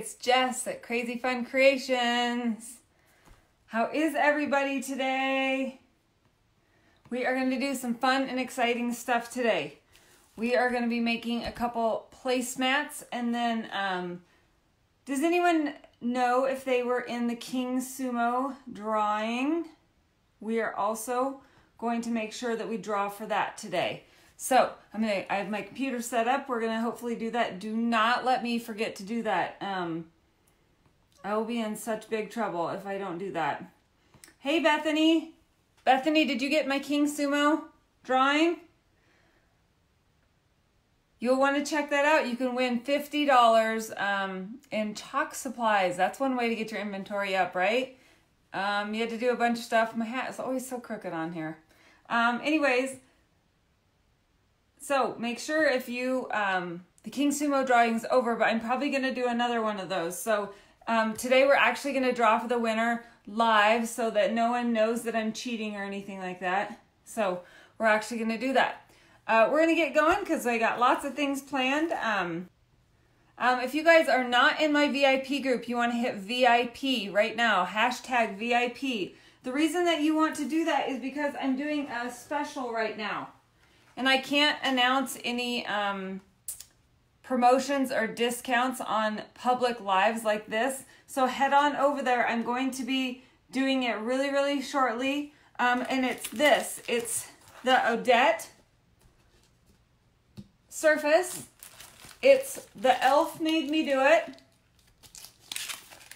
it's Jess at Crazy Fun Creations. How is everybody today? We are going to do some fun and exciting stuff today. We are going to be making a couple placemats and then um, does anyone know if they were in the KingSumo drawing? We are also going to make sure that we draw for that today. So I'm gonna, I have my computer set up. We're gonna hopefully do that. Do not let me forget to do that. Um, I will be in such big trouble if I don't do that. Hey, Bethany. Bethany, did you get my KingSumo drawing? You'll want to check that out. You can win $50 um, in chalk supplies. That's one way to get your inventory up, right? Um, you had to do a bunch of stuff. My hat is always so crooked on here. Um, anyways, so make sure if you, um, the KingSumo drawing is over, but I'm probably going to do another one of those. So um, today we're actually going to draw for the winner live so that no one knows that I'm cheating or anything like that. So we're actually going to do that. Uh, we're going to get going because I got lots of things planned. Um, um, if you guys are not in my VIP group, you want to hit VIP right now, hashtag VIP. The reason that you want to do that is because I'm doing a special right now. And I can't announce any um, promotions or discounts on public lives like this. So head on over there. I'm going to be doing it really, really shortly. Um, and it's this. It's the Odette Surface. It's the e.l.f. made me do it.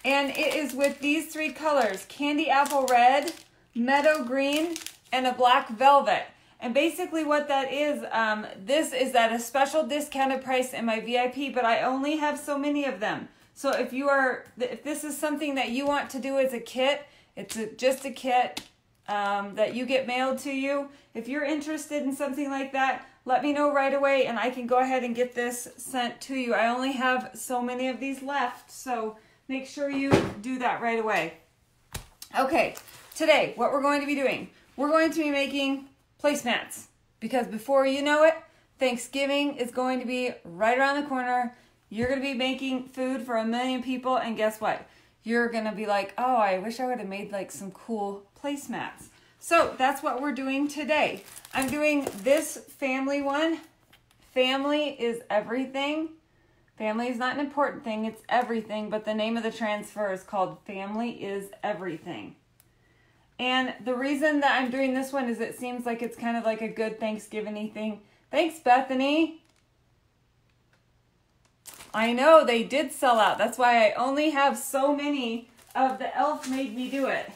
And it is with these three colors, Candy Apple Red, Meadow Green, and a Black Velvet. And basically what that is, um, this is at a special discounted price in my VIP, but I only have so many of them. So if you are, if this is something that you want to do as a kit, it's a, just a kit um, that you get mailed to you. If you're interested in something like that, let me know right away and I can go ahead and get this sent to you. I only have so many of these left, so make sure you do that right away. Okay, today what we're going to be doing, we're going to be making placemats because before you know it, Thanksgiving is going to be right around the corner. You're going to be making food for a million people and guess what? You're going to be like, oh, I wish I would have made like some cool placemats. So that's what we're doing today. I'm doing this family one. Family is everything. Family is not an important thing, it's everything, but the name of the transfer is called Family is Everything. And the reason that I'm doing this one is it seems like it's kind of like a good Thanksgiving thing. Thanks, Bethany. I know they did sell out. That's why I only have so many of the elf made me do it.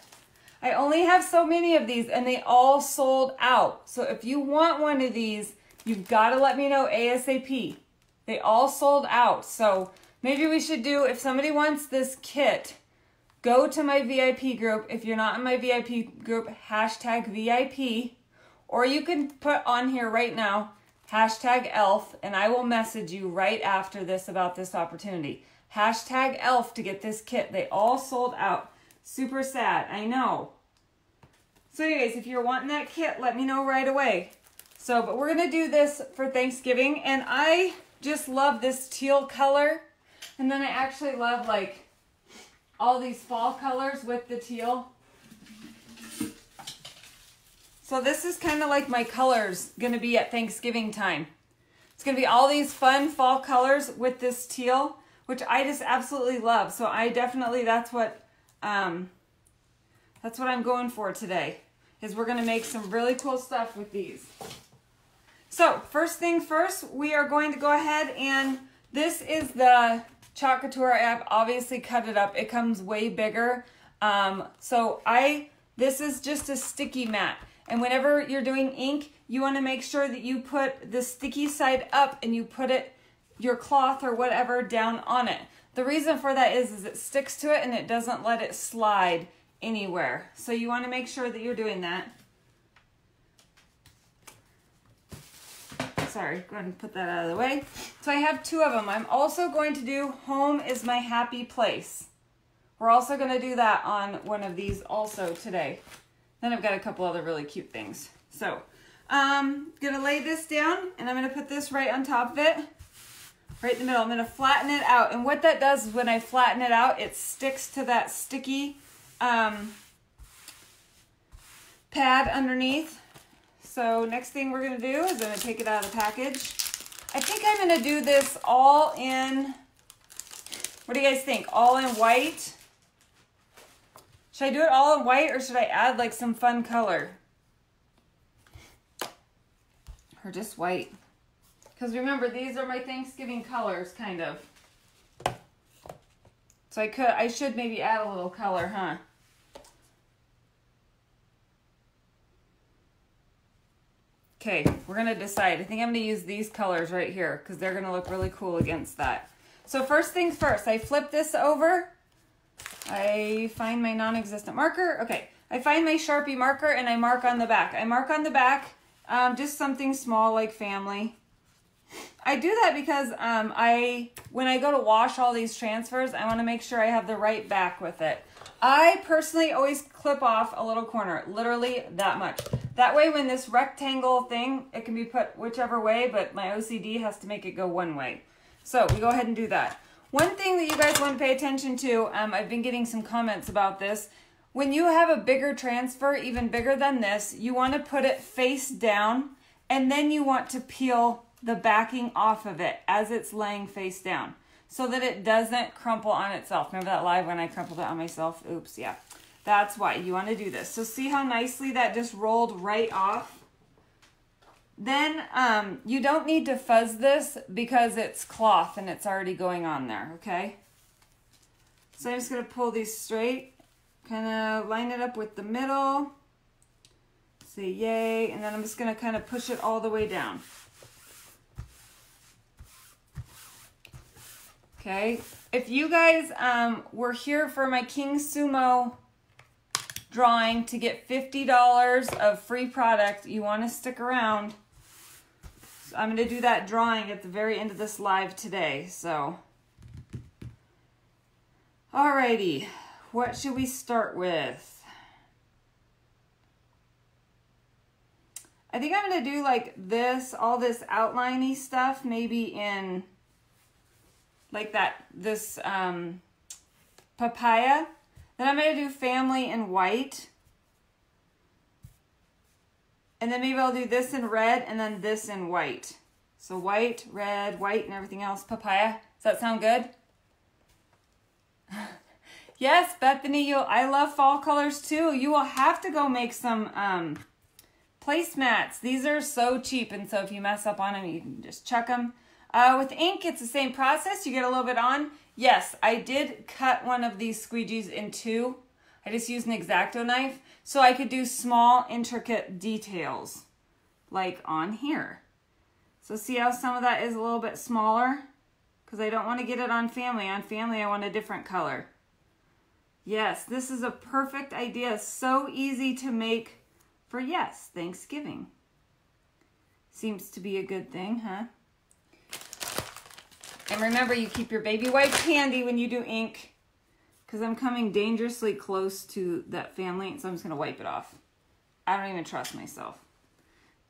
I only have so many of these and they all sold out. So if you want one of these, you've got to let me know ASAP. They all sold out. So maybe we should do, if somebody wants this kit, go to my VIP group. If you're not in my VIP group, hashtag VIP. Or you can put on here right now, hashtag ELF, and I will message you right after this about this opportunity. Hashtag ELF to get this kit. They all sold out. Super sad, I know. So anyways, if you're wanting that kit, let me know right away. So, but we're to do this for Thanksgiving, and I just love this teal color. And then I actually love like all these fall colors with the teal. So this is kind of like my colors going to be at Thanksgiving time. It's going to be all these fun fall colors with this teal, which I just absolutely love. So I definitely, that's what um, that's what I'm going for today, is we're going to make some really cool stuff with these. So first thing first, we are going to go ahead and this is the Chalk Couture. I've obviously cut it up. It comes way bigger. Um, so I, this is just a sticky mat. And whenever you're doing ink, you want to make sure that you put the sticky side up and you put it, your cloth or whatever, down on it. The reason for that is, is it sticks to it and it doesn't let it slide anywhere. So you want to make sure that you're doing that. Sorry, go ahead and put that out of the way. So I have two of them. I'm also going to do Home is My Happy Place. We're also going to do that on one of these also today. Then I've got a couple other really cute things. So I'm um, going to lay this down and I'm going to put this right on top of it. right in the middle. I'm going to flatten it out. And what that does is when I flatten it out, it sticks to that sticky um, pad underneath. So next thing we're to do is I'm to take it out of the package. I think I'm to do this all in, what do you guys think? All in white? Should I do it all in white or should I add like some fun color? Or just white? Because remember, these are my Thanksgiving colors, kind of. So I could, I should maybe add a little color, huh? Okay, we're to decide. I think I'm to use these colors right here because they're to look really cool against that. So first things first, I flip this over. I find my non-existent marker. Okay, I find my Sharpie marker and I mark on the back. I mark on the back um, just something small like family. I do that because um, I, when I go to wash all these transfers, I want to make sure I have the right back with it. I personally always clip off a little corner, literally that much. That way when this rectangle thing, it can be put whichever way, but my OCD has to make it go one way. So we go ahead and do that. One thing that you guys want to pay attention to, um, I've been getting some comments about this. When you have a bigger transfer, even bigger than this, you want to put it face down and then you want to peel the backing off of it as it's laying face down so that it doesn't crumple on itself. Remember that live when I crumpled it on myself? Oops, yeah. That's why you want to do this. So see how nicely that just rolled right off? Then um, you don't need to fuzz this because it's cloth and it's already going on there, okay? So I'm just going to pull these straight, kind of line it up with the middle, say yay, and then I'm just going to kind of push it all the way down. Okay, if you guys um, were here for my KingSumo drawing to get $50 of free product, you want to stick around. So I'm going to do that drawing at the very end of this live today. So, alrighty, what should we start with? I think I'm going to do like this, all this outliney stuff, maybe in like that, this um, papaya. Then I'm going to do family in white. And then maybe I'll do this in red and then this in white. So white, red, white, and everything else. Papaya. Does that sound good? yes, Bethany, you I love fall colors too. You will have to go make some um, placemats. These are so cheap, and so if you mess up on them, you can just chuck them. Uh, with ink, it's the same process. You get a little bit on. Yes, I did cut one of these squeegees in two. I just used an X-Acto knife so I could do small, intricate details like on here. So see how some of that is a little bit smaller? Because I don't want to get it on family. On family, I want a different color. Yes, this is a perfect idea. So easy to make for, yes, Thanksgiving. Seems to be a good thing, huh? And remember, you keep your baby wipes handy when you do ink because I'm coming dangerously close to that family, so I'm just going to wipe it off. I don't even trust myself.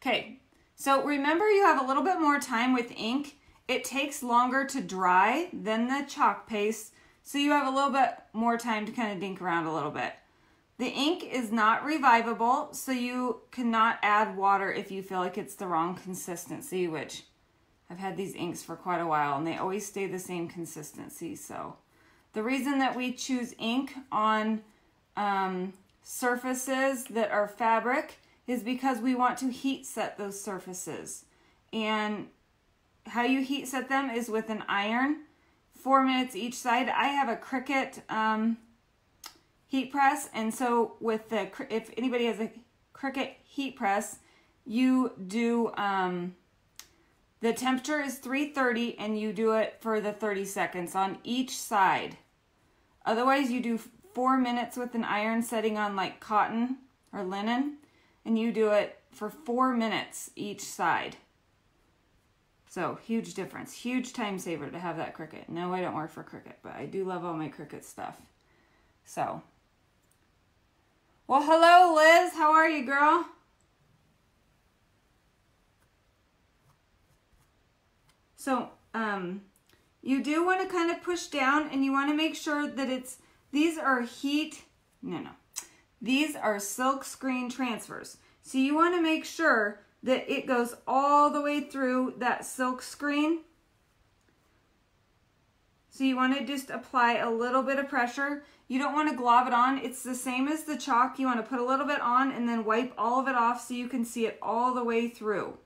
Okay, so remember you have a little bit more time with ink. It takes longer to dry than the chalk paste, so you have a little bit more time to kind of dink around a little bit. The ink is not revivable, so you cannot add water if you feel like it's the wrong consistency, which I've had these inks for quite a while and they always stay the same consistency. So the reason that we choose ink on um, surfaces that are fabric is because we want to heat set those surfaces. And how you heat set them is with an iron, four minutes each side. I have a Cricut um, heat press. And so with the, if anybody has a Cricut heat press, you do, um, the temperature is 330 and you do it for the 30 seconds on each side. Otherwise, you do four minutes with an iron setting on like cotton or linen and you do it for four minutes each side. So huge difference, huge time saver to have that Cricut. No, I don't work for Cricut, but I do love all my Cricut stuff. So, well, hello, Liz. How are you, girl? So, um, you do want to kind of push down and you want to make sure that it's, these are heat, no, no. These are silk screen transfers. So you want to make sure that it goes all the way through that silk screen. So you want to just apply a little bit of pressure. You don't want to glob it on. It's the same as the chalk. You want to put a little bit on and then wipe all of it off so you can see it all the way through.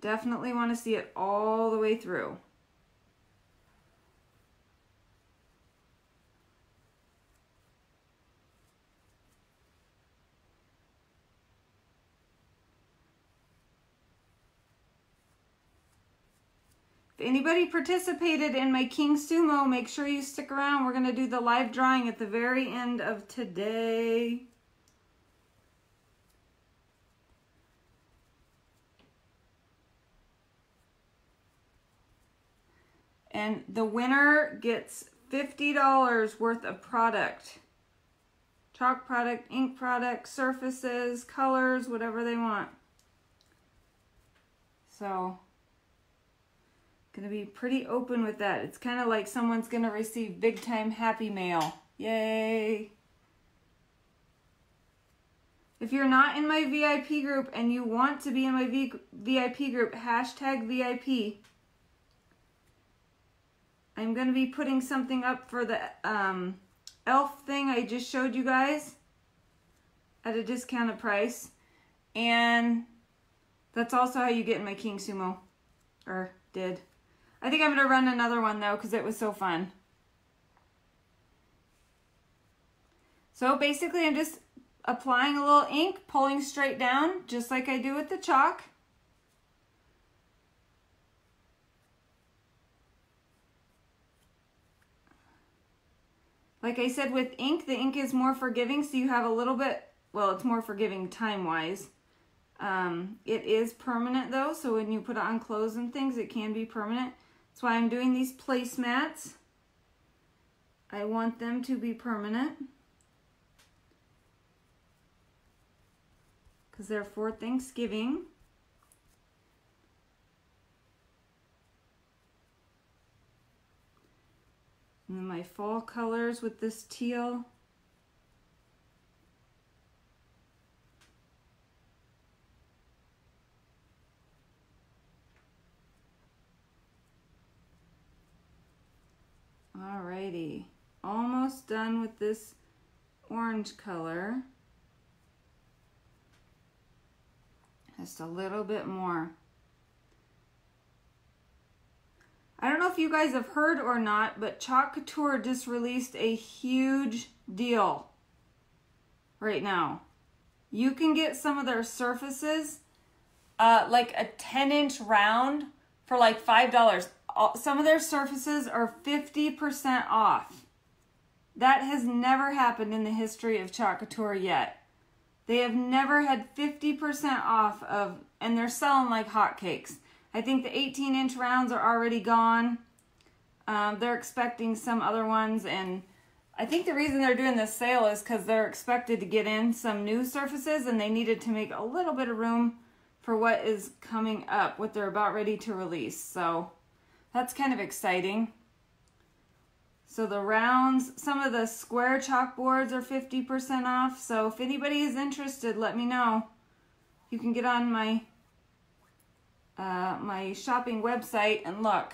Definitely want to see it all the way through. If anybody participated in my KingSumo, make sure you stick around. We're going to do the live drawing at the very end of today. And the winner gets $50 worth of product. Chalk product, ink product, surfaces, colors, whatever they want. So Gonna be pretty open with that. It's kind of like someone's gonna receive big time happy mail. Yay! If you're not in my VIP group and you want to be in my v VIP group, hashtag VIP. I'm going to be putting something up for the um, elf thing I just showed you guys at a discounted price. And that's also how you get in my KingSumo. Or did. I think I'm going to run another one though because it was so fun. So basically I'm just applying a little ink, pulling straight down just like I do with the chalk. Like I said with ink, the ink is more forgiving so you have a little bit, well it's more forgiving time-wise. Um, it is permanent though, so when you put it on clothes and things, it can be permanent. That's why I'm doing these placemats. I want them to be permanent. Because they're for Thanksgiving. And my fall colors with this teal. Alrighty, almost done with this orange color. Just a little bit more. I don't know if you guys have heard or not, but Chalk Couture just released a huge deal right now. You can get some of their surfaces, uh, like a 10 inch round for like $5 some of their surfaces are 50% off. That has never happened in the history of Chalk Couture yet. They have never had 50% off of, and they're selling like hotcakes. I think the 18 inch rounds are already gone. Um, they're expecting some other ones, and I think the reason they're doing this sale is because they're expected to get in some new surfaces and they needed to make a little bit of room for what is coming up, what they're about ready to release. So that's kind of exciting. So the rounds, some of the square chalkboards are 50% off. So if anybody is interested, let me know. You can get on my uh, my shopping website and look.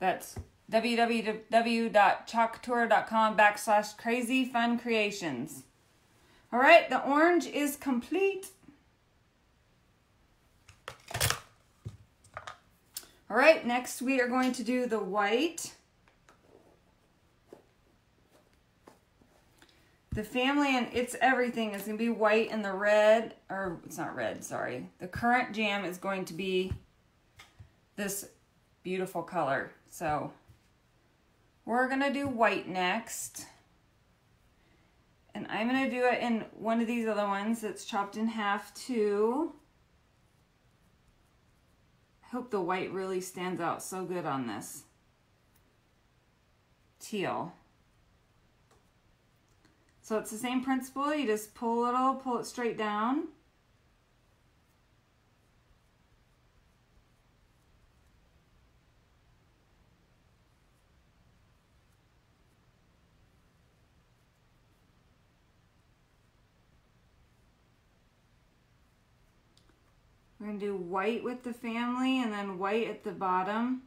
That's www.chalkcouture.com backslash crazy fun creations. All right, the orange is complete. All right, next we are going to do the white. The family and it's everything is going to be white and the red, or it's not red, sorry. The currant jam is going to be this beautiful color. So we're going to do white next. And I'm going to do it in one of these other ones that's chopped in half too I hope the white really stands out so good on this teal. So it's the same principle. You just pull it all, pull it straight down. We're going to do white with the family and then white at the bottom.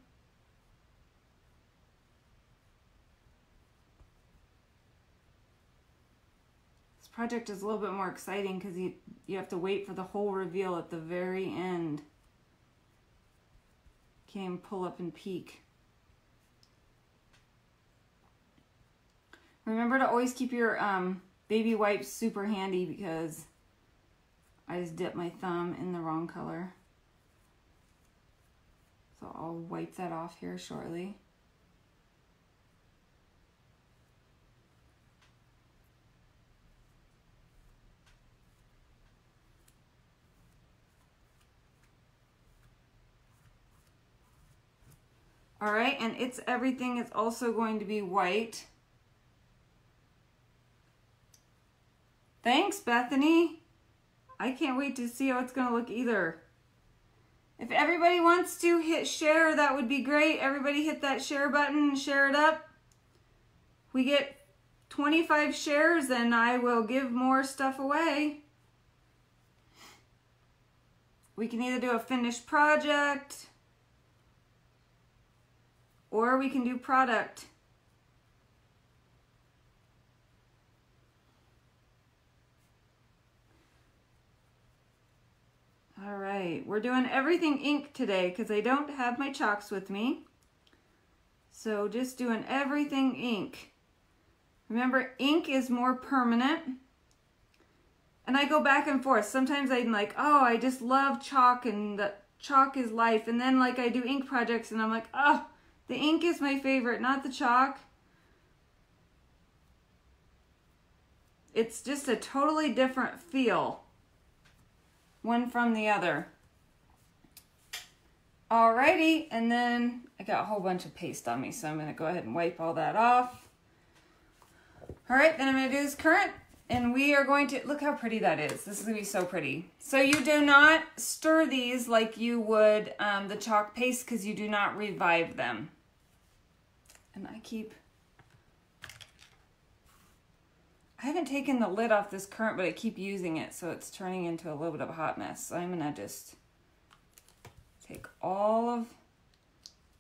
Project is a little bit more exciting because you, you have to wait for the whole reveal at the very end. Even pull up and peek. Remember to always keep your um, baby wipes super handy because I just dipped my thumb in the wrong color. So I'll wipe that off here shortly. All right, and it's everything is also going to be white. Thanks, Bethany. I can't wait to see how it's going to look either. If everybody wants to hit share, that would be great. Everybody hit that share button and share it up. We get 25 shares and I will give more stuff away. We can either do a finished project or we can do product. All right, we're doing everything ink today because I don't have my chalks with me. So just doing everything ink. Remember, ink is more permanent. And I go back and forth. Sometimes I'm like, oh, I just love chalk and the chalk is life. And then like I do ink projects and I'm like, oh, the ink is my favorite, not the chalk. It's just a totally different feel one from the other. Alrighty, and then I got a whole bunch of paste on me, so I'm to go ahead and wipe all that off. Alright, then I'm to do this currant, and we are going to, look how pretty that is. This is to be so pretty. So you do not stir these like you would um, the chalk paste because you do not revive them. And I keep I haven't taken the lid off this currant, but I keep using it, so it's turning into a little bit of a hot mess. So I'm gonna just take all of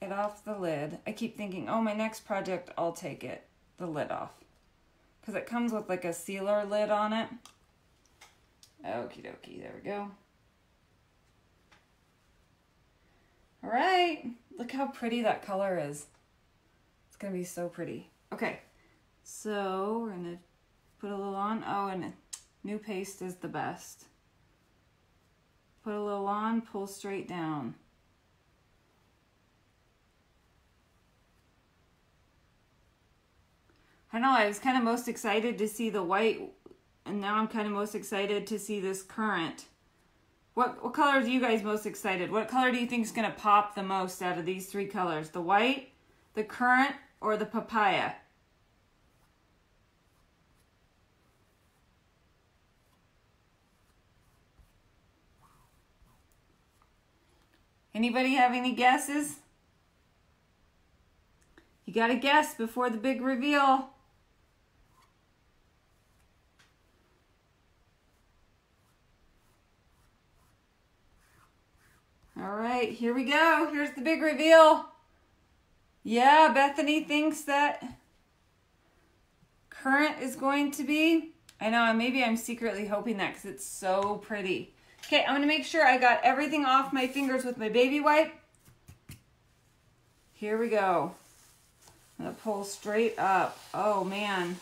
it off the lid. I keep thinking, oh, my next project, I'll take it, the lid off. Because it comes with like a sealer lid on it. Okie dokie, there we go. All right, look how pretty that color is. It's gonna be so pretty. Okay, so we're gonna Put a little on. Oh, and new paste is the best. Put a little on, pull straight down. I know, I was kind of most excited to see the white, and now I'm kind of most excited to see this currant. What, what color are you guys most excited? What color do you think is going to pop the most out of these three colors? The white, the currant, or the papaya? Anybody have any guesses? You got to guess before the big reveal. All right, here we go. Here's the big reveal. Yeah, Bethany thinks that currant is going to be. I know, maybe I'm secretly hoping that because it's so pretty. Okay, I'm gonna make sure I got everything off my fingers with my baby wipe. Here we go. I'm gonna pull straight up. Oh man.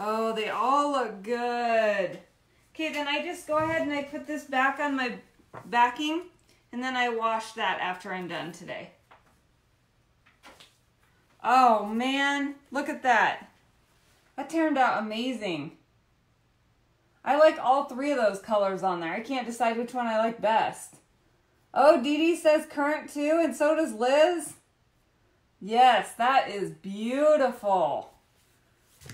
Oh, they all look good. Okay, then I just go ahead and I put this back on my backing and then I wash that after I'm done today. Oh man, look at that. That turned out amazing. I like all three of those colors on there. I can't decide which one I like best. Oh, Dee Dee says currant too, and so does Liz. Yes, that is beautiful.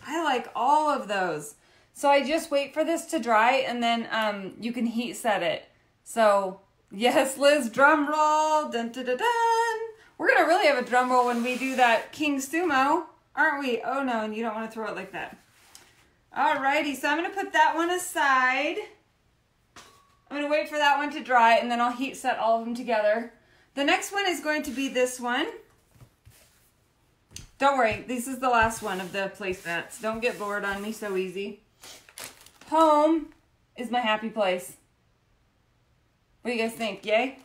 I like all of those. So I just wait for this to dry and then um, you can heat set it. So yes, Liz, drum roll. Dun, dun, dun, dun. We're going to really have a drum roll when we do that KingSumo, aren't we? Oh no, and you don't want to throw it like that. Alrighty, so I'm going to put that one aside. I'm gonna wait for that one to dry and then I'll heat set all of them together. The next one is going to be this one. Don't worry, this is the last one of the placemats. Don't get bored on me so easy. Home is my happy place. What do you guys think? Yay?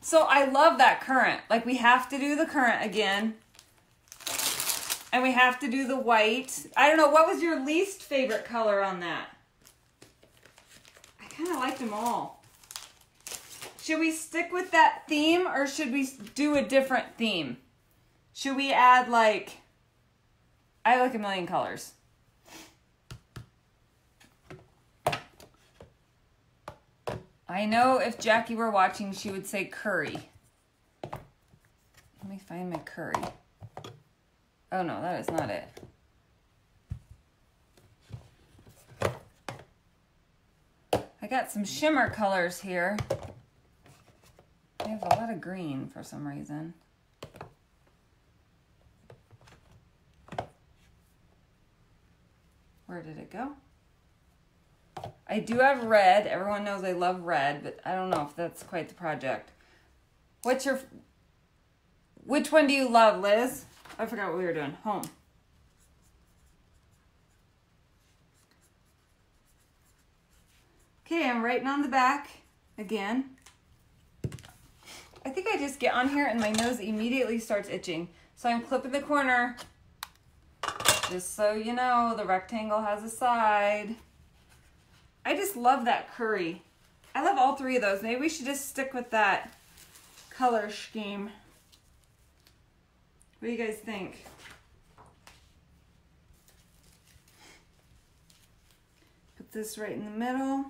So I love that currant. Like we have to do the currant again. And we have to do the white. I don't know, what was your least favorite color on that? I kind of liked them all. Should we stick with that theme or should we do a different theme? Should we add like, I like a million colors. I know if Jackie were watching, she would say curry. Let me find my curry. Oh no, that is not it. I got some shimmer colors here. I have a lot of green for some reason. Where did it go? I do have red. Everyone knows I love red, but I don't know if that's quite the project. What's your... Which one do you love, Liz? I forgot what we were doing. Home. Okay, I'm writing on the back again. I think I just get on here and my nose immediately starts itching. So I'm clipping the corner. Just so you know, the rectangle has a side. I just love that curry. I love all three of those. Maybe we should just stick with that color scheme. What do you guys think? Put this right in the middle.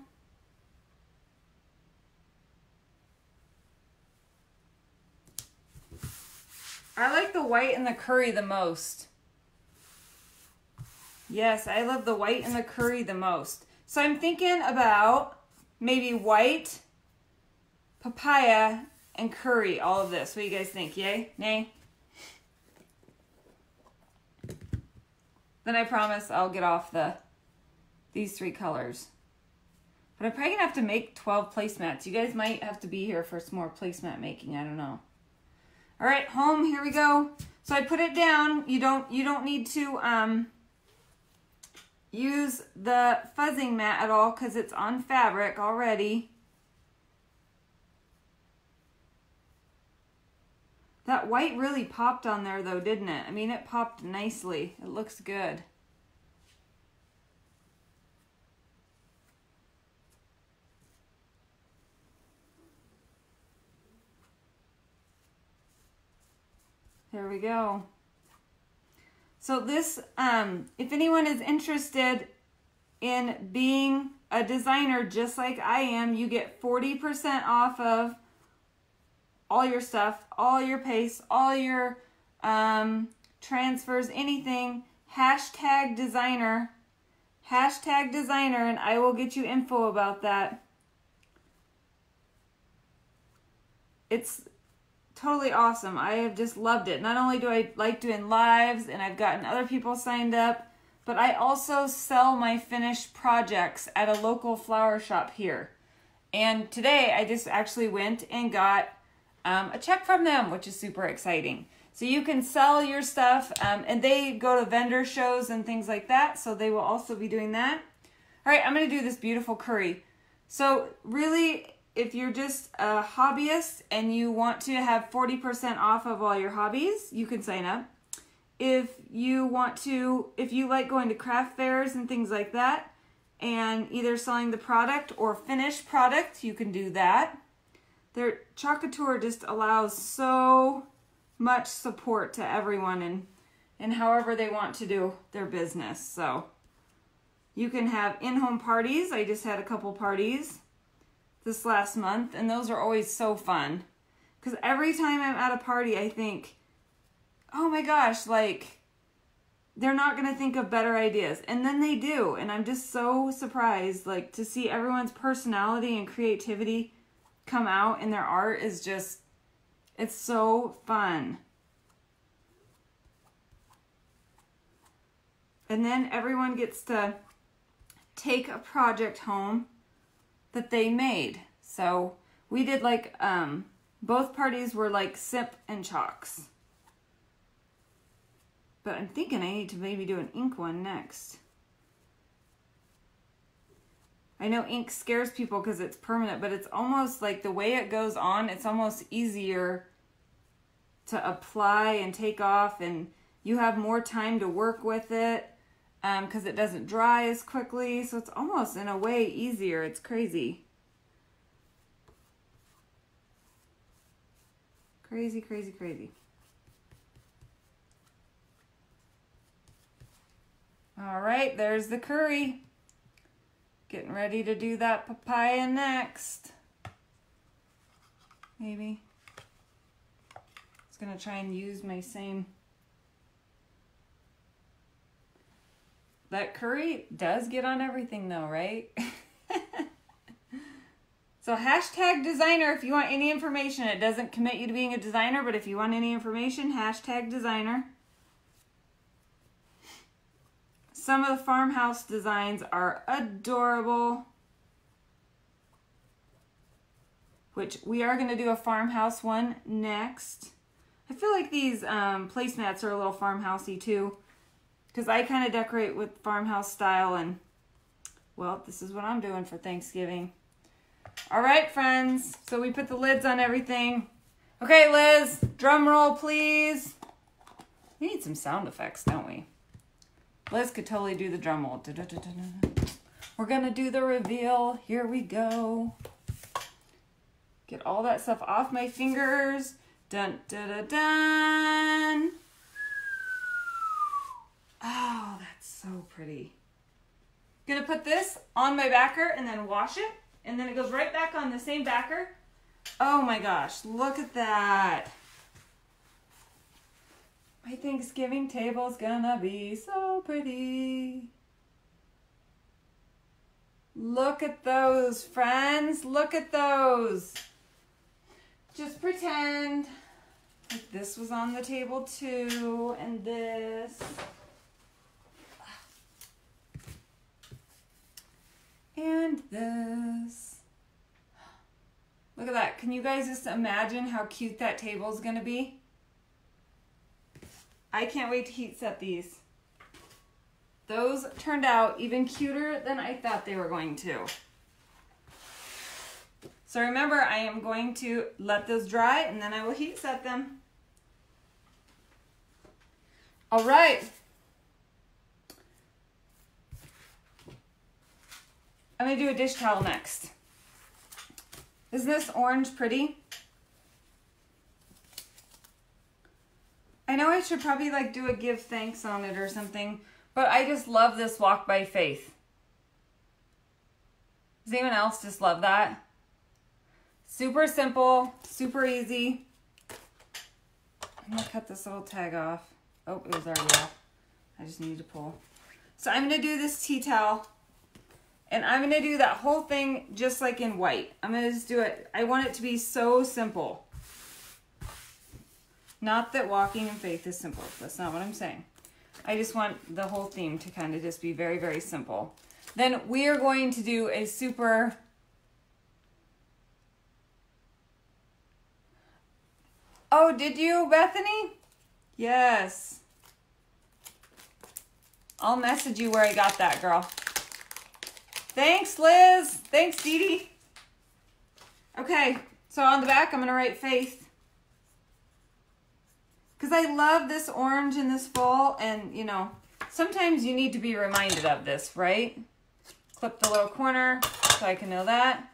I like the white and the curry the most. Yes, I love the white and the curry the most. So I'm thinking about maybe white, papaya, and curry, all of this. What do you guys think? Yay? Nay? Then I promise I'll get off the these three colors. But I'm probably gonna have to make 12 placemats. You guys might have to be here for some more placemat making. I don't know. All right, home, here we go. So I put it down. You don't you don't need to um use the fuzzing mat at all because it's on fabric already. That white really popped on there though, didn't it? I mean, it popped nicely. It looks good. There we go. So this, um, if anyone is interested in being a designer just like I am, you get 40% off of all your stuff, all your pastes, all your um, transfers, anything. Hashtag designer. Hashtag designer, and I will get you info about that. It's totally awesome. I have just loved it. Not only do I like doing lives and I've gotten other people signed up, but I also sell my finished projects at a local flower shop here. And today I just actually went and got um, a check from them, which is super exciting. So you can sell your stuff, um, and they go to vendor shows and things like that. So they will also be doing that. All right, I'm going to do this beautiful curry. So really, if you're just a hobbyist and you want to have 40% off of all your hobbies, you can sign up. If you want to, if you like going to craft fairs and things like that, and either selling the product or finished product, you can do that. Their Chalk Couture just allows so much support to everyone and, and however they want to do their business. So you can have in-home parties. I just had a couple parties this last month, and those are always so fun. Because every time I'm at a party, I think, oh my gosh, like, they're not going to think of better ideas. And then they do. And I'm just so surprised, like, to see everyone's personality and creativity come out in their art is just, it's so fun. And then everyone gets to take a project home that they made. So we did like, um, both parties were like sip and chalks. But I'm thinking I need to maybe do an ink one next. I know ink scares people because it's permanent, but it's almost like the way it goes on, it's almost easier to apply and take off and you have more time to work with it because um, it doesn't dry as quickly. So it's almost in a way easier. It's crazy. Crazy, crazy, crazy. All right, there's the curry. Getting ready to do that papaya next. Maybe. It's gonna try and use my same. That curry does get on everything though, right? so hashtag designer if you want any information. It doesn't commit you to being a designer, but if you want any information, hashtag designer. Some of the farmhouse designs are adorable. Which we are going to do a farmhouse one next. I feel like these um, placemats are a little farmhousey too. Because I kind of decorate with farmhouse style and, well, this is what I'm doing for Thanksgiving. All right, friends. So we put the lids on everything. Okay, Liz, drum roll, please. We need some sound effects, don't we? Liz could totally do the drum roll. Da, da, da, We're going to do the reveal. Here we go. Get all that stuff off my fingers. Dun, dun, dun, dun. Oh, that's so pretty. Gonna put this on my backer and then wash it. And then it goes right back on the same backer. Oh my gosh, look at that. My Thanksgiving table's gonna be so pretty. Look at those, friends. Look at those. Just pretend like this was on the table too, and this. And this. Look at that. Can you guys just imagine how cute that table is going to be? I can't wait to heat set these. Those turned out even cuter than I thought they were going to. So remember, I am going to let those dry and then I will heat set them. All right. I'm gonna do a dish towel next. Isn't this orange pretty? I know I should probably like do a give thanks on it or something, but I just love this walk by faith. Does anyone else just love that? Super simple, super easy. I'm gonna cut this little tag off. Oh, it was already off. I just need to pull. So I'm gonna do this tea towel and I'm gonna do that whole thing just like in white. I'm gonna just do it. I want it to be so simple. Not that walking in faith is simple. That's not what I'm saying. I just want the whole theme to kind of just be very, very simple. Then we are going to do a super... Oh, did you, Bethany? Yes. I'll message you where I got that, girl. Thanks, Liz. Thanks, Dee Dee. Okay, so on the back, I'm going to write Faith. Because I love this orange in this fall, and, you know, sometimes you need to be reminded of this, right? Clip the little corner so I can know that.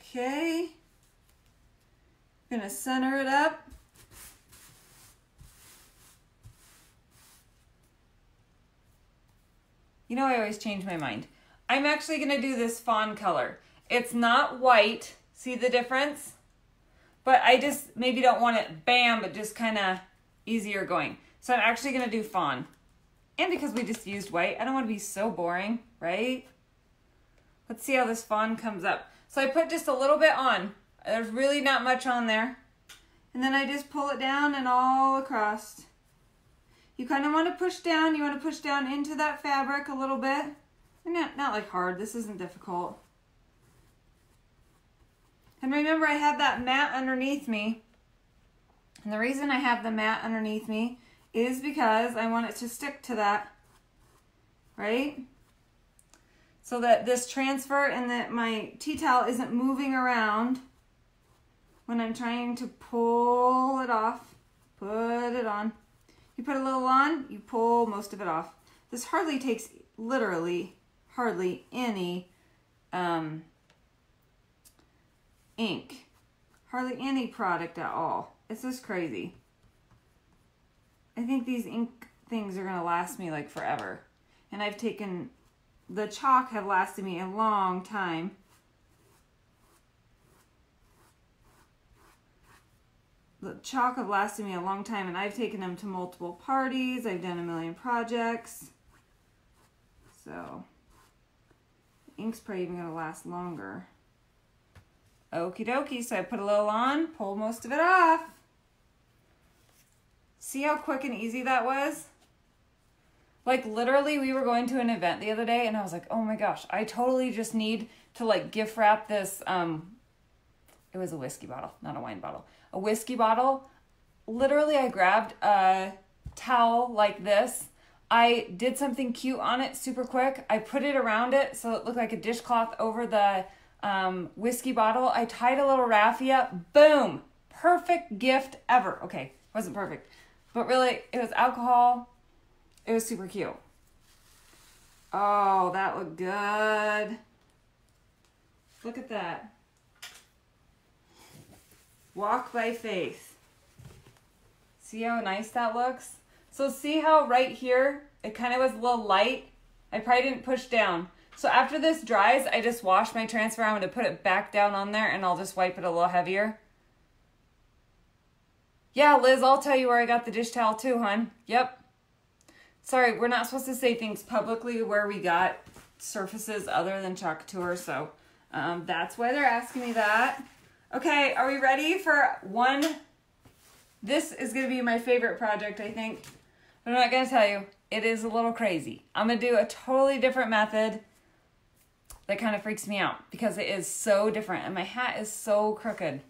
Okay. I'm going to center it up. You know, I always change my mind. I'm actually going to do this fawn color. It's not white. See the difference? But I just maybe don't want it bam, but just kind of easier going. So I'm actually going to do fawn. And because we just used white, I don't want to be so boring, right? Let's see how this fawn comes up. So I put just a little bit on. There's really not much on there. And then I just pull it down and all across. You kind of want to push down. You want to push down into that fabric a little bit. Not, not like hard. This isn't difficult. And remember, I have that mat underneath me. And the reason I have the mat underneath me is because I want it to stick to that, right? So that this transfer and that my tea towel isn't moving around when I'm trying to pull it off, put it on. You put a little on, you pull most of it off. This hardly takes, literally, hardly any um, ink. Hardly any product at all. It's just crazy. I think these ink things are going to last me like forever. And I've taken, the chalk have lasted me a long time. The chalk have lasted me a long time and I've taken them to multiple parties. I've done a million projects. So, ink's probably even to last longer. Okie dokie, so I put a little on, pull most of it off. See how quick and easy that was? Like literally we were going to an event the other day and I was like, oh my gosh, I totally just need to like gift wrap this, um, it was a whiskey bottle, not a wine bottle. A whiskey bottle. Literally I grabbed a towel like this. I did something cute on it super quick. I put it around it so it looked like a dishcloth over the um, whiskey bottle. I tied a little raffia. Boom! Perfect gift ever. Okay, wasn't perfect. But really, it was alcohol. It was super cute. Oh, that looked good. Look at that. Walk by faith. See how nice that looks? So see how right here, it kind of was a little light? I probably didn't push down. So after this dries, I just wash my transfer. I'm to put it back down on there and I'll just wipe it a little heavier. Yeah, Liz, I'll tell you where I got the dish towel too, hon. Yep. Sorry, we're not supposed to say things publicly where we got surfaces other than Chalk Couture, so um, that's why they're asking me that. Okay, are we ready for one? This is to be my favorite project, I think. But I'm not to tell you. It is a little crazy. I'm to do a totally different method that kind of freaks me out because it is so different and my hat is so crooked.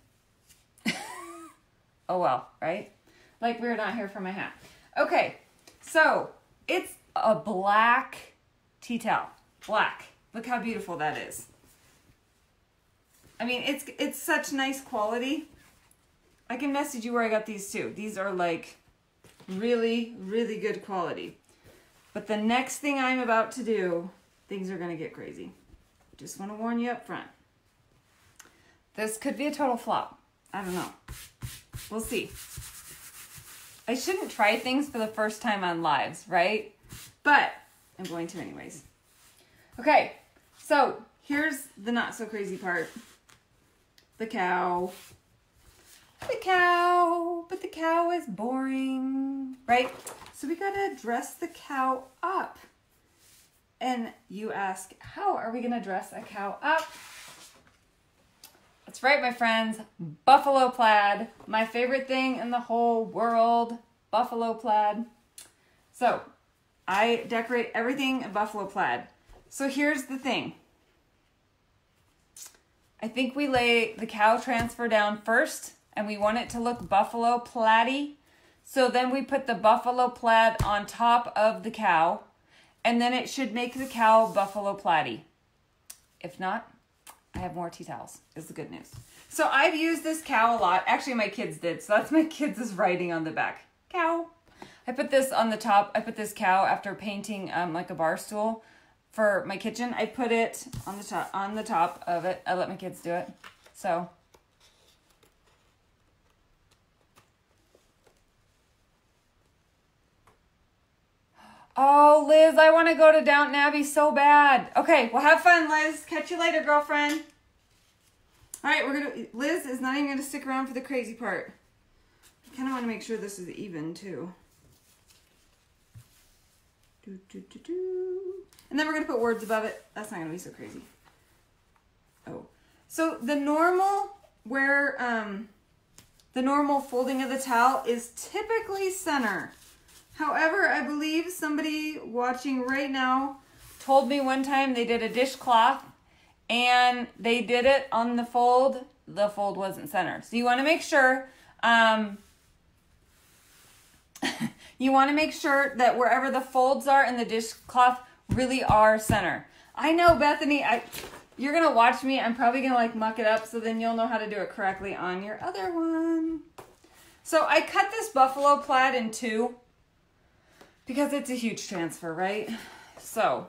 oh well, right? Like we're not here for my hat. Okay, so it's a black tea towel. Black. Look how beautiful that is. I mean, it's it's such nice quality. I can message you where I got these too. These are like really, really good quality. But the next thing I'm about to do, things are going to get crazy. Just want to warn you up front. This could be a total flop. I don't know. We'll see. I shouldn't try things for the first time on lives, right? But I'm going to anyways. Okay, so here's the not so crazy part. The cow. The cow, but the cow is boring, right? So we gotta dress the cow up. And you ask, how are we to dress a cow up? That's right, my friends. Buffalo plaid. My favorite thing in the whole world. Buffalo plaid. So, I decorate everything in buffalo plaid. So here's the thing. I think we lay the cow transfer down first and we want it to look buffalo plaady. So then we put the buffalo plaid on top of the cow and then it should make the cow buffalo platy. If not, I have more tea towels, is the good news. So I've used this cow a lot. Actually, my kids did. So that's my kids' is writing on the back. Cow. I put this on the top. I put this cow after painting um, like a bar stool for my kitchen. I put it on the top on the top of it. I let my kids do it. So Oh, Liz, I want to go to Downton Abbey so bad. Okay, well, have fun, Liz. Catch you later, girlfriend. All right, we're going to, Liz is not even going to stick around for the crazy part. I kind of want to make sure this is even, too. Do, do, do, do. And then we're to put words above it. That's not to be so crazy. Oh. So the normal where, um, the normal folding of the towel is typically center. However, I believe somebody watching right now told me one time they did a dishcloth and they did it on the fold. The fold wasn't centered. So you want to make sure um, you want to make sure that wherever the folds are in the dishcloth really are center. I know Bethany, I you're gonna watch me. I'm probably gonna like muck it up so then you'll know how to do it correctly on your other one. So I cut this buffalo plaid in two because it's a huge transfer, right? So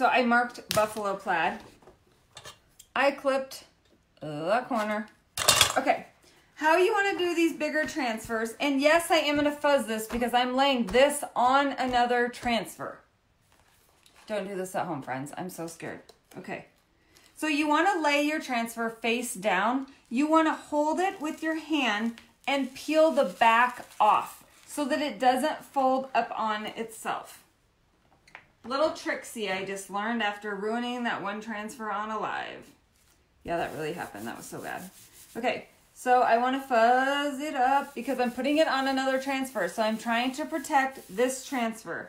So I marked buffalo plaid. I clipped the corner. Okay, how you want to do these bigger transfers. And yes, I am going to fuzz this because I'm laying this on another transfer. Don't do this at home, friends. I'm so scared. Okay. So you want to lay your transfer face down. You want to hold it with your hand and peel the back off so that it doesn't fold up on itself. Little tricksy I just learned after ruining that one transfer on Alive. Yeah, that really happened. That was so bad. Okay, so I want to fuzz it up because I'm putting it on another transfer. So I'm trying to protect this transfer.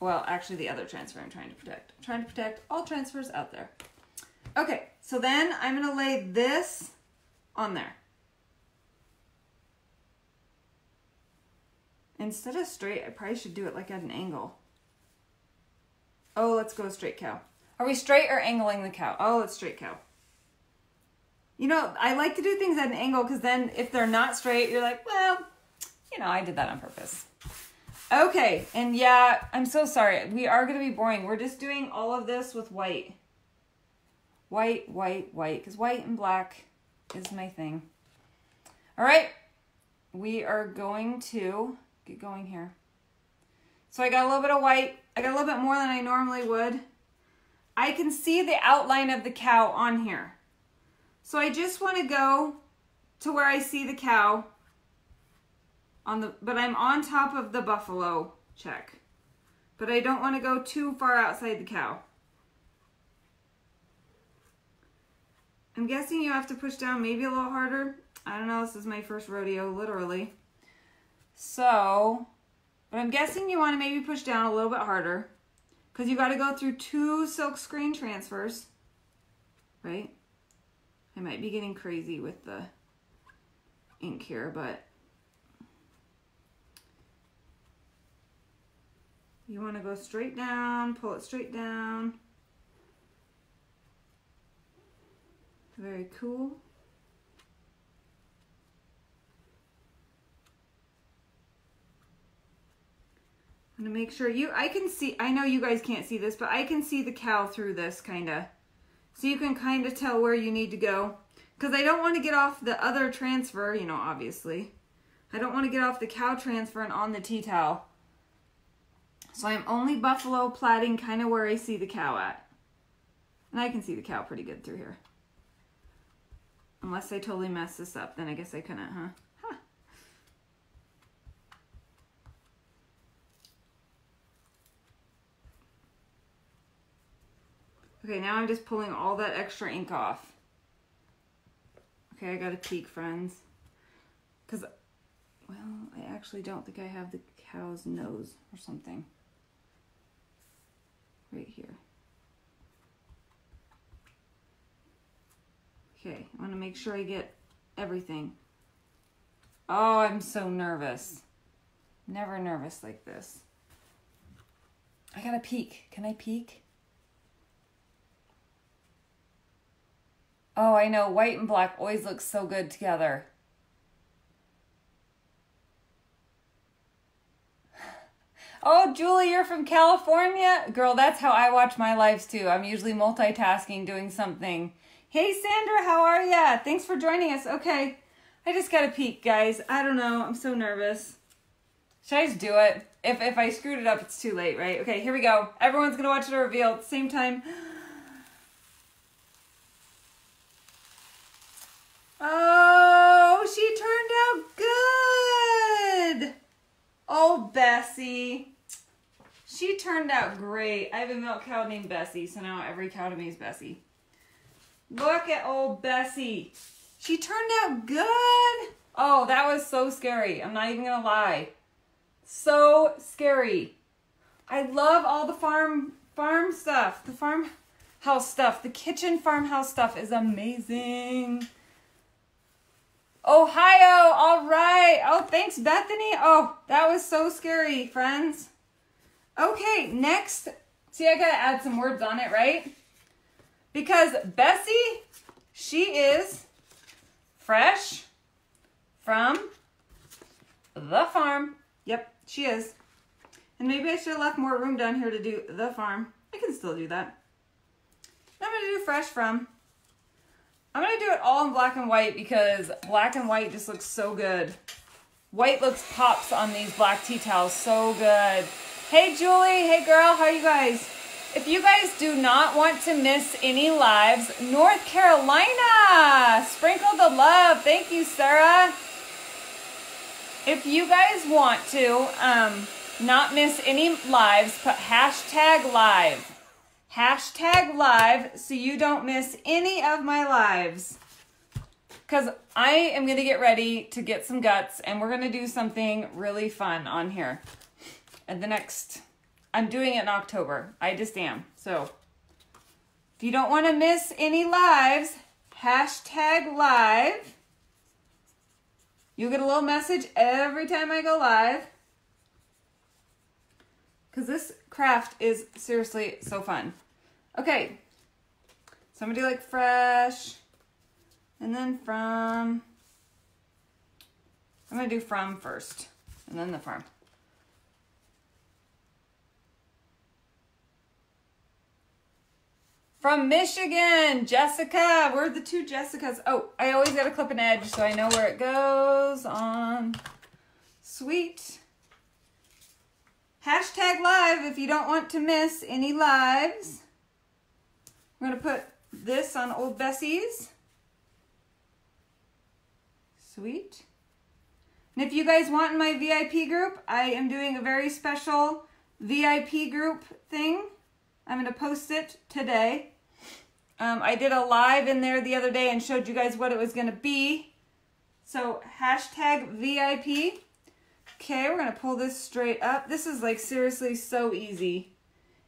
Well, actually the other transfer I'm trying to protect. I'm trying to protect all transfers out there. Okay, so then I'm going to lay this on there. Instead of straight, I probably should do it like at an angle. Oh, let's go straight cow. Are we straight or angling the cow? Oh, let's straight cow. You know, I like to do things at an angle because then if they're not straight, you're like, well, you know, I did that on purpose. Okay, and yeah, I'm so sorry. We are going to be boring. We're just doing all of this with white. White, white, white, because white and black is my thing. All right, we are going to get going here. So I got a little bit of white. I got a little bit more than I normally would. I can see the outline of the cow on here. So I just want to go to where I see the cow on the, but I'm on top of the buffalo check. But I don't want to go too far outside the cow. I'm guessing you have to push down maybe a little harder. I don't know, this is my first rodeo, literally. So but I'm guessing you want to maybe push down a little bit harder because you got to go through two silk screen transfers, right? I might be getting crazy with the ink here, but you want to go straight down, pull it straight down. Very cool. I'm gonna make sure you, I can see, I know you guys can't see this, but I can see the cow through this kind of. So you can kind of tell where you need to go. Because I don't want to get off the other transfer, you know, obviously. I don't want to get off the cow transfer and on the tea towel. So I'm only buffalo plaiting kind of where I see the cow at. And I can see the cow pretty good through here. Unless I totally mess this up, then I guess I couldn't, huh? Okay, now I'm just pulling all that extra ink off. Okay, I got a peek, friends. Because, well, I actually don't think I have the cow's nose or something. Right here. Okay, I want to make sure I get everything. Oh, I'm so nervous. Never nervous like this. I got a peek. Can I peek? Oh, I know. White and black always look so good together. Oh, Julie, you're from California? Girl, that's how I watch my lives too. I'm usually multitasking, doing something. Hey, Sandra, how are ya? Thanks for joining us. Okay, I just got a peek, guys. I don't know. I'm so nervous. Should I just do it? If, if I screwed it up, it's too late, right? Okay, here we go. Everyone's going to watch the reveal at the same time. Oh, she turned out good. Oh, Bessie. She turned out great. I have a milk cow named Bessie, so now every cow to me is Bessie. Look at old Bessie. She turned out good. Oh, that was so scary. I'm not even gonna lie. So scary. I love all the farm farm stuff. The farmhouse stuff. The kitchen farmhouse stuff is amazing. Ohio, all right. Oh, thanks, Bethany. Oh, that was so scary, friends. Okay, next. See, I gotta add some words on it, right? Because Bessie, she is fresh from the farm. Yep, she is. And maybe I should have left more room down here to do the farm. I can still do that. I'm going to do fresh from. I'm going to do it all in black and white because black and white just looks so good. White looks pops on these black tea towels. So good. Hey, Julie. Hey, girl. How are you guys? If you guys do not want to miss any lives, North Carolina, sprinkle the love. Thank you, Sarah. If you guys want to um, not miss any lives, put hashtag live. Hashtag live so you don't miss any of my lives. Because I am going to get ready to get some guts and we're going to do something really fun on here. And the next I'm doing it in October. I just am. So if you don't want to miss any lives, hashtag live. You'll get a little message every time I go live. Because this craft is seriously so fun. Okay. So I'm to do like fresh. And then from. I'm to do from first. And then the farm. From Michigan, Jessica. We're the two Jessicas. Oh, I always got to clip an edge so I know where it goes on. Sweet. Hashtag live if you don't want to miss any lives. I'm going to put this on Old Bessie's. Sweet. And if you guys want in my VIP group, I am doing a very special VIP group thing. I'm going to post it today. Um, I did a live in there the other day and showed you guys what it was going to be. So hashtag VIP. Okay, we're to pull this straight up. This is like seriously so easy.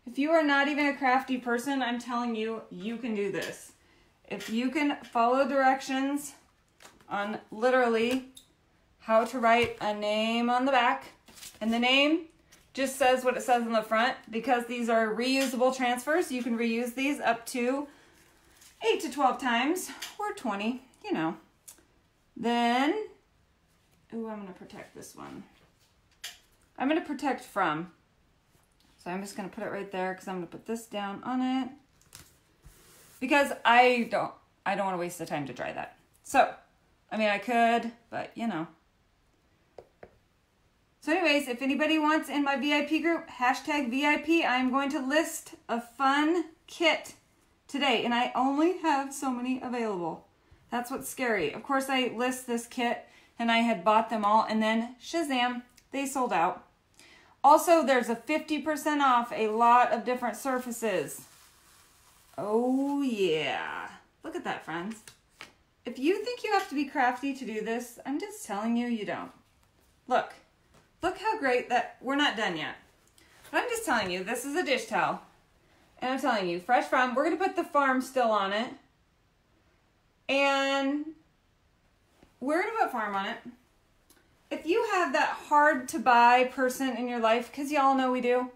If you are not even a crafty person, I'm telling you, you can do this. If you can follow directions on literally how to write a name on the back, and the name just says what it says on the front because these are reusable transfers. You can reuse these up to 8 to 12 times or 20, you know. Then, oh, I'm going to protect this one. I'm going to protect from. So I'm just going to put it right there because I'm going to put this down on it. Because I don't, I don't want to waste the time to dry that. So, I mean, I could, but you know. So anyways, if anybody wants in my VIP group, hashtag VIP, I'm going to list a fun kit today. And I only have so many available. That's what's scary. Of course, I list this kit and I had bought them all. And then Shazam, they sold out. Also, there's a 50% off a lot of different surfaces. Oh, yeah. Look at that, friends. If you think you have to be crafty to do this, I'm just telling you, you don't. Look. Look how great that, we're not done yet. But I'm just telling you, this is a dish towel. And I'm telling you, fresh from, we're going to put the farm still on it. And we're going to put farm on it. If you have that hard to buy person in your life, because y'all know we do,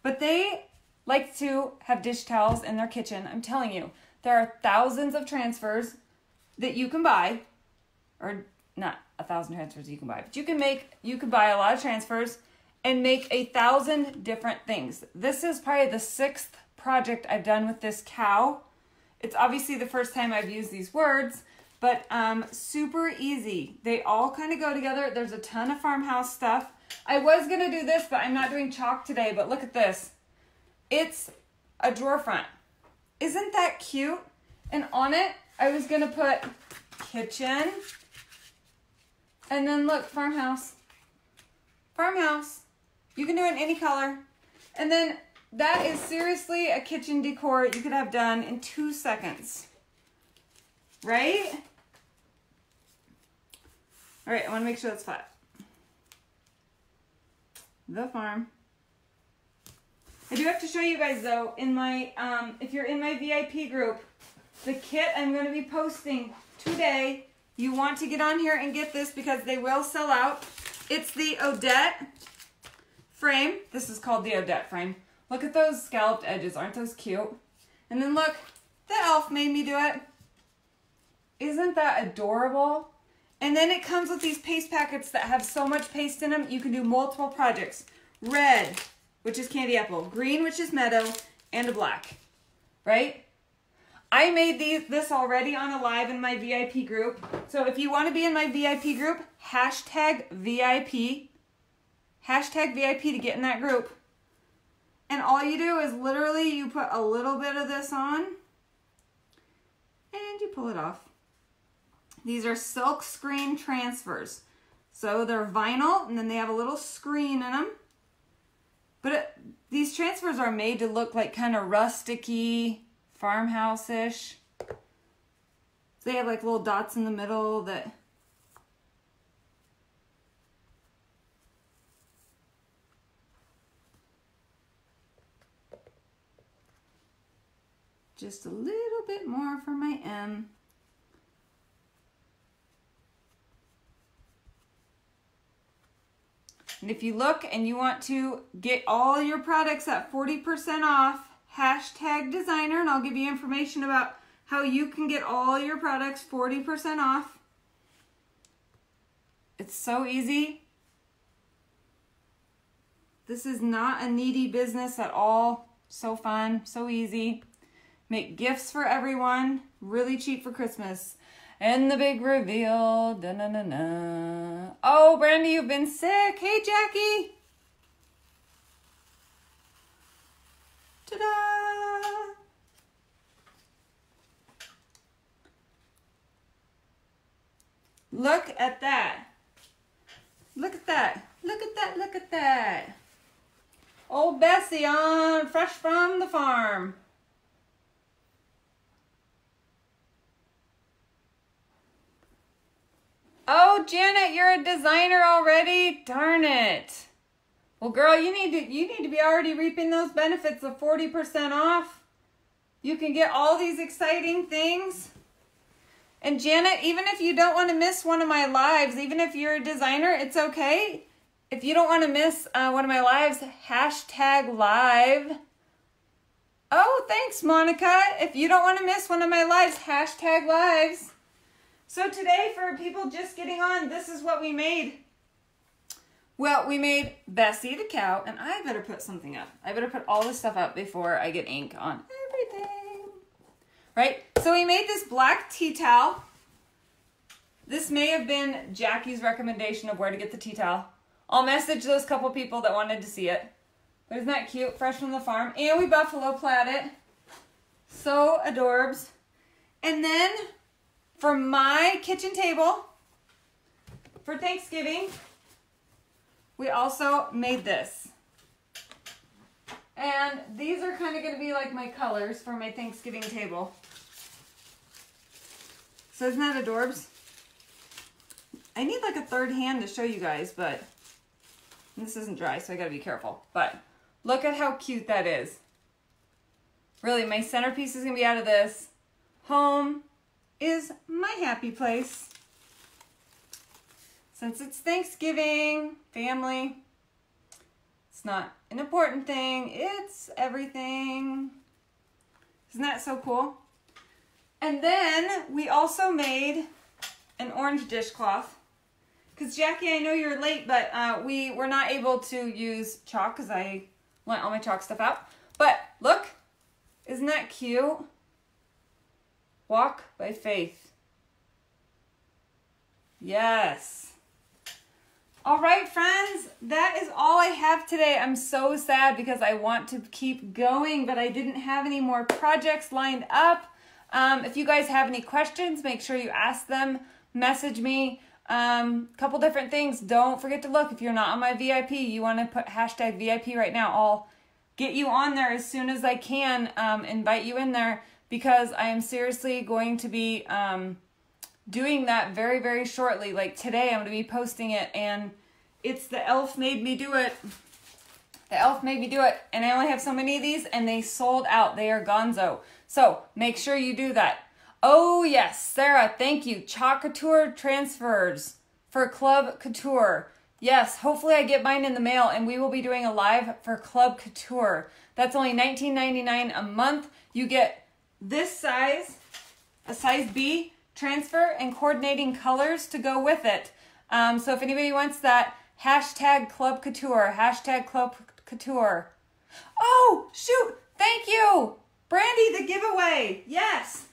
but they like to have dish towels in their kitchen, I'm telling you, there are thousands of transfers that you can buy, or not a thousand transfers you can buy, but you can make, you can buy a lot of transfers and make a thousand different things. This is probably the sixth project I've done with this cow. It's obviously the first time I've used these words, but um, super easy. They all kind of go together. There's a ton of farmhouse stuff. I was going to do this, but I'm not doing chalk today, but look at this. It's a drawer front. Isn't that cute? And on it, I was going to put kitchen, and then look, farmhouse. Farmhouse. You can do it in any color. And then that is seriously a kitchen decor you could have done in two seconds. Right? All right, I want to make sure that's flat. The farm. I do have to show you guys though, in my, um, if you're in my VIP group, the kit I'm going to be posting today, you want to get on here and get this because they will sell out. It's the Odette frame. This is called the Odette frame. Look at those scalloped edges. Aren't those cute? And then look, the elf made me do it. Isn't that adorable? And then it comes with these paste packets that have so much paste in them, you can do multiple projects. Red, which is candy apple, green, which is meadow, and a black, right? I made these this already on a live in my VIP group. So if you want to be in my VIP group, hashtag VIP, hashtag VIP to get in that group. And all you do is literally you put a little bit of this on and you pull it off. These are silk screen transfers. So they're vinyl and then they have a little screen in them. But it, these transfers are made to look like kind of rusticy, farmhouse-ish. So they have like little dots in the middle that just a little bit more for my M. And if you look and you want to get all your products at 40% off, hashtag designer, and I'll give you information about how you can get all your products 40% off. It's so easy. This is not a needy business at all. So fun, so easy. Make gifts for everyone. Really cheap for Christmas. And the big reveal. Da na na na. Oh, Brandy, you've been sick. Hey, Jackie. Ta da! Look at that. Look at that. Look at that. Look at that. Old Bessie on fresh from the farm. Oh, Janet, you're a designer already? Darn it. Well, girl, you need to you need to be already reaping those benefits of 40% off. You can get all these exciting things. And Janet, even if you don't want to miss one of my lives, even if you're a designer, it's okay. If you don't want to miss uh, one of my lives, hashtag live. Oh, thanks, Monica. If you don't want to miss one of my lives, hashtag lives. So today, for people just getting on, this is what we made. Well, we made Bessie the cow, and I better put something up. I better put all this stuff up before I get ink on everything. Right? So we made this black tea towel. This may have been Jackie's recommendation of where to get the tea towel. I'll message those couple people that wanted to see it. But isn't that cute? Fresh from the farm. And we buffalo plaid it. So adorbs. And then for my kitchen table for Thanksgiving, we also made this. And these are kind of going to be like my colors for my Thanksgiving table. So isn't that adorbs? I need like a third hand to show you guys, but this isn't dry, so I gotta be careful. But look at how cute that is. Really, my centerpiece is gonna be out of this. Home, is my happy place. Since it's Thanksgiving, family, it's not an important thing, it's everything. Isn't that so cool? And then we also made an orange dishcloth. Because Jackie, I know you're late, but uh, we were not able to use chalk because I lent all my chalk stuff out. But look, isn't that cute? Walk by faith. Yes. All right, friends, that is all I have today. I'm so sad because I want to keep going, but I didn't have any more projects lined up. Um, if you guys have any questions, make sure you ask them. Message me. A um, couple different things. Don't forget to look. If you're not on my VIP, you want to put hashtag VIP right now. I'll get you on there as soon as I can, um, invite you in there because I am seriously going to be um, doing that very, very shortly. Like today, I'm going to be posting it, and it's the elf made me do it. The elf made me do it, and I only have so many of these, and they sold out. They are gonzo. So make sure you do that. Oh, yes, Sarah, thank you. Chalk Couture transfers for Club Couture. Yes, hopefully I get mine in the mail, and we will be doing a live for Club Couture. That's only $19.99 a month. You get this size, a size B, transfer and coordinating colors to go with it. Um, so if anybody wants that, hashtag Club Couture, hashtag Club Couture. Oh, shoot, thank you. Brandy, the giveaway. Yes.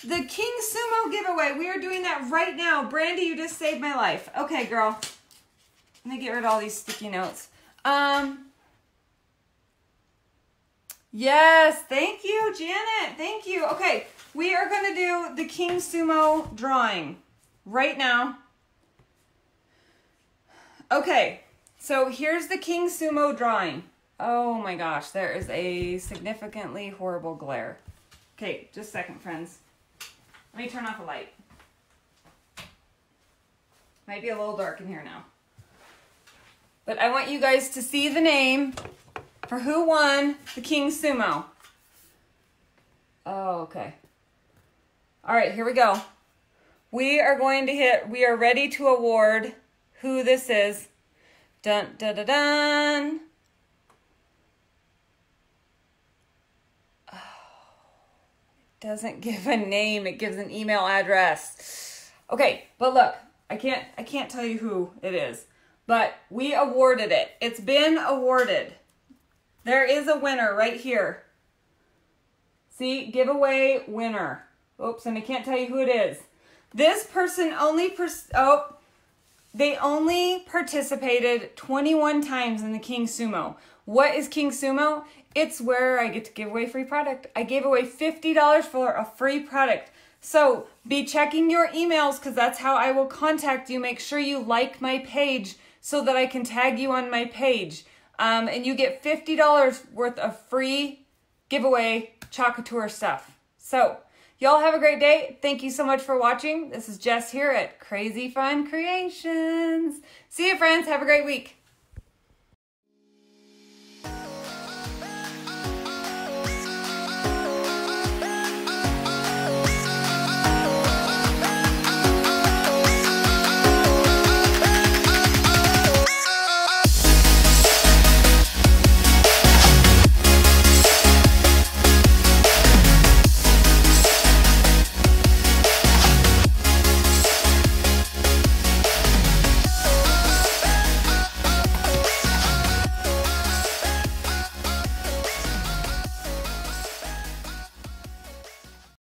The King Sumo giveaway. We are doing that right now. Brandy, you just saved my life. Okay, girl. Let me get rid of all these sticky notes. Um, Yes, thank you, Janet. Thank you. Okay, we are going to do the KingSumo drawing right now. Okay, so here's the KingSumo drawing. Oh my gosh, there is a significantly horrible glare. Okay, just a second, friends. Let me turn off the light. Might be a little dark in here now. But I want you guys to see the name for who won the KingSumo. Oh, okay. All right, here we go. We are going to hit, we are ready to award who this is. Dun, dun, dun, dun. Oh, doesn't give a name, it gives an email address. Okay, but look, I can't, I can't tell you who it is, but we awarded it. It's been awarded. There is a winner right here. See, giveaway winner. Oops, and I can't tell you who it is. This person only, oh, they only participated 21 times in the KingSumo. What is KingSumo? It's where I get to give away free product. I gave away $50 for a free product. So be checking your emails because that's how I will contact you. Make sure you like my page so that I can tag you on my page. Um, and you get $50 worth of free giveaway Chalk Couture stuff. So, y'all have a great day. Thank you so much for watching. This is Jess here at Crazy Fun Creations. See you, friends. Have a great week.